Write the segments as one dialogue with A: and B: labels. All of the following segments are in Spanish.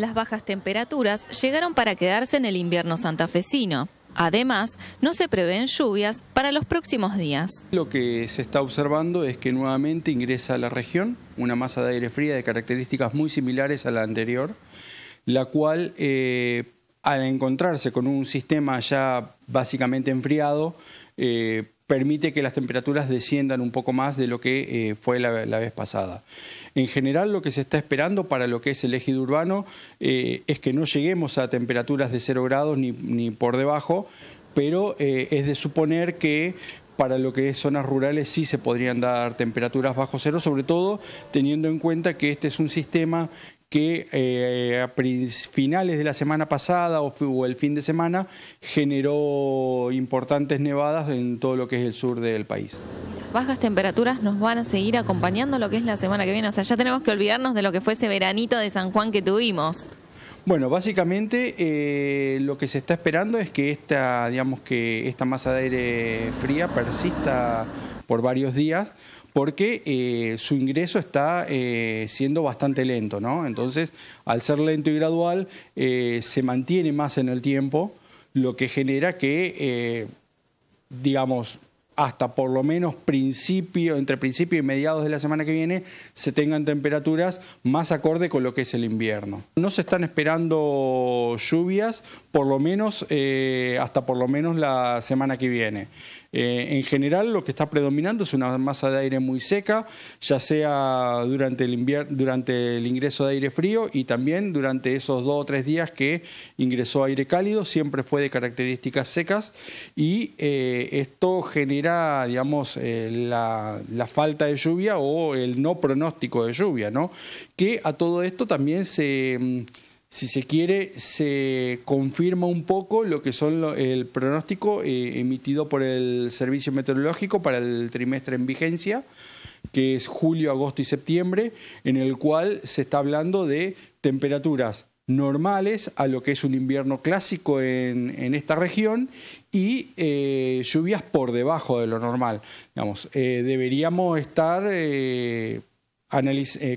A: Las bajas temperaturas llegaron para quedarse en el invierno santafesino. Además, no se prevén lluvias para los próximos días.
B: Lo que se está observando es que nuevamente ingresa a la región una masa de aire fría de características muy similares a la anterior, la cual eh, al encontrarse con un sistema ya básicamente enfriado, eh, permite que las temperaturas desciendan un poco más de lo que eh, fue la, vez pasada. En general lo que se está esperando para lo que es el ejido urbano eh, es que no lleguemos a temperaturas de 0 grados ni, ni por debajo, pero eh, es de suponer que para lo que es zonas rurales sí se podrían dar temperaturas bajo cero, sobre todo teniendo en cuenta que este es un sistema que eh, a finales de la semana pasada o, el fin de semana generó importantes nevadas en todo lo que es el sur del país.
A: Bajas temperaturas nos van a seguir acompañando lo que es la semana que viene, o sea, ya tenemos que olvidarnos de lo que fue ese veranito de San Juan que tuvimos.
B: Bueno, básicamente eh, lo que se está esperando es que esta, digamos que esta masa de aire fría persista por varios días porque eh, su ingreso está eh, siendo bastante lento, ¿no? Entonces, al ser lento y gradual, eh, se mantiene más en el tiempo, lo que genera que, digamos, hasta por lo menos principio, entre principio y mediados de la semana que viene, se tengan temperaturas más acorde con lo que es el invierno. No se están esperando lluvias, por lo menos hasta por lo menos la semana que viene. Eh, en general lo que está predominando es una masa de aire muy seca, ya sea durante el, durante el ingreso de aire frío y también durante esos dos o tres días que ingresó aire cálido, siempre fue de características secas y eh, esto genera, digamos, eh, la, falta de lluvia o el no pronóstico de lluvia, ¿no? Que a todo esto también se mm, si se quiere, se confirma un poco lo que son el pronóstico eh, emitido por el Servicio Meteorológico para el trimestre en vigencia, que es julio, agosto y septiembre, en el cual se está hablando de temperaturas normales a lo que es un invierno clásico en, esta región y eh, lluvias por debajo de lo normal. Digamos, eh, deberíamos estar eh,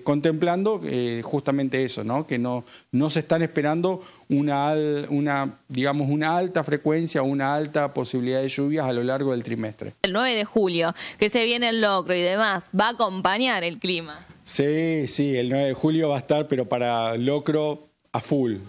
B: contemplando justamente eso, ¿no? que no, no se están esperando una, una, digamos, una alta frecuencia, una alta posibilidad de lluvias a lo largo del trimestre.
A: El 9 de julio, que se viene el locro y demás, va a acompañar el clima.
B: Sí, sí, el 9 de julio va a estar, pero para locro a full.